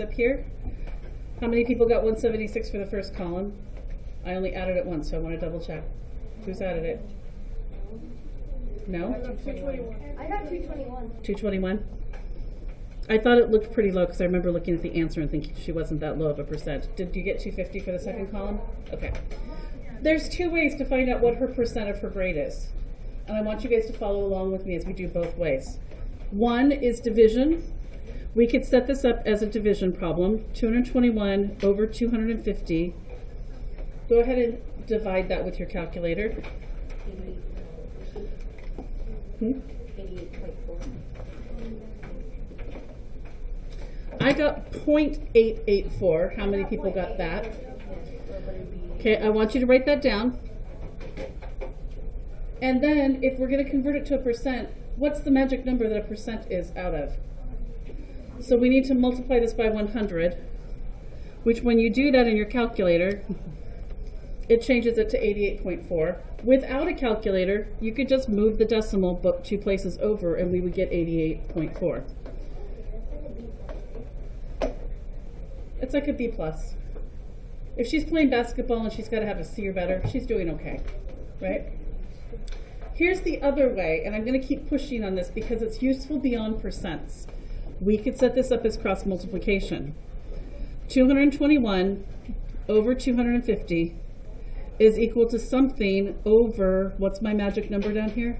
up here. How many people got one seventy-six for the first column? I only added it once, so I wanna double check. Who's added it? No? I got two twenty-one. Two twenty-one? I thought it looked pretty low, cause I remember looking at the answer and thinking she wasn't that low of a percent. Did you get two fifty for the second column? Okay. There's two ways to find out what her percent of her grade is. And I want you guys to follow along with me as we do both ways. One is division. We could set this up as a division problem, two hundred and twenty-one over two hundred and fifty. Go ahead and divide that with your calculator. I got 0.884. How many people got that? Okay, I want you to write that down. And then, if we're going to convert it to a percent, what's the magic number that a percent is out of? So we need to multiply this by 100, which when you do that in your calculator, it changes it to 88.4. Without a calculator, you could just move the decimal book two places over and we would get 88.4. It's like a B plus. If she's playing basketball and she's got to have a C or better, she's doing okay, right? Here's the other way, and I'm going to keep pushing on this because it's useful beyond percents. We could set this up as cross multiplication. 221 over 250 is equal to something over, what's my magic number down here?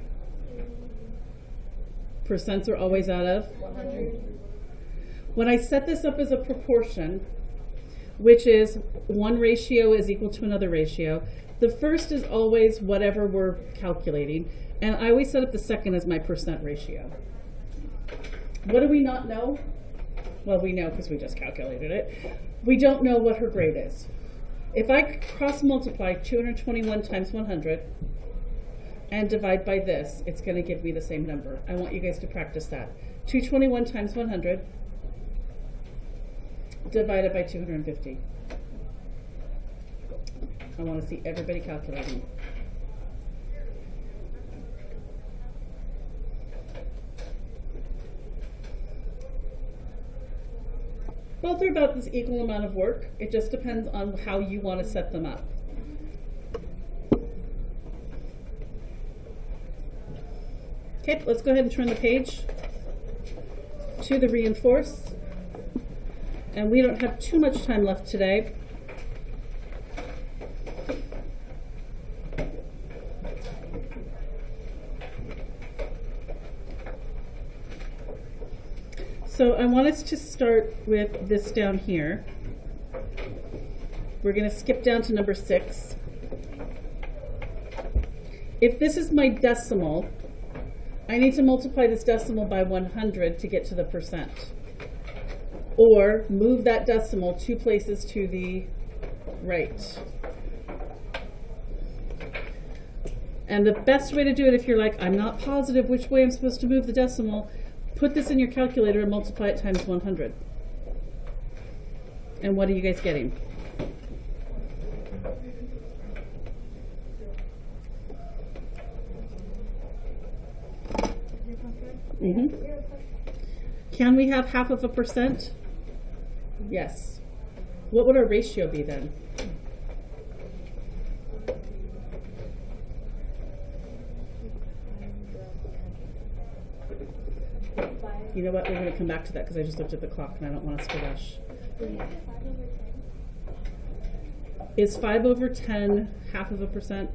Percents are always out of? 100. When I set this up as a proportion, which is one ratio is equal to another ratio, the first is always whatever we're calculating, and I always set up the second as my percent ratio. What do we not know? Well, we know because we just calculated it. We don't know what her grade is. If I cross multiply 221 times 100 and divide by this, it's going to give me the same number. I want you guys to practice that. 221 times 100 divided by 250. I want to see everybody calculating. Both are about this equal amount of work. It just depends on how you want to set them up. Okay, let's go ahead and turn the page to the reinforce. And we don't have too much time left today. So I want us to start with this down here. We're going to skip down to number six. If this is my decimal, I need to multiply this decimal by 100 to get to the percent. Or move that decimal two places to the right. And the best way to do it if you're like, I'm not positive which way I'm supposed to move the decimal, put this in your calculator and multiply it times 100. And what are you guys getting? hmm Can we have half of a percent? Yes. What would our ratio be then? You know what, we're gonna come back to that because I just looked at the clock and I don't want us to rush. Is five over ten half of a percent?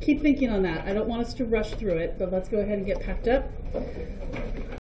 Keep thinking on that. I don't want us to rush through it, but let's go ahead and get packed up.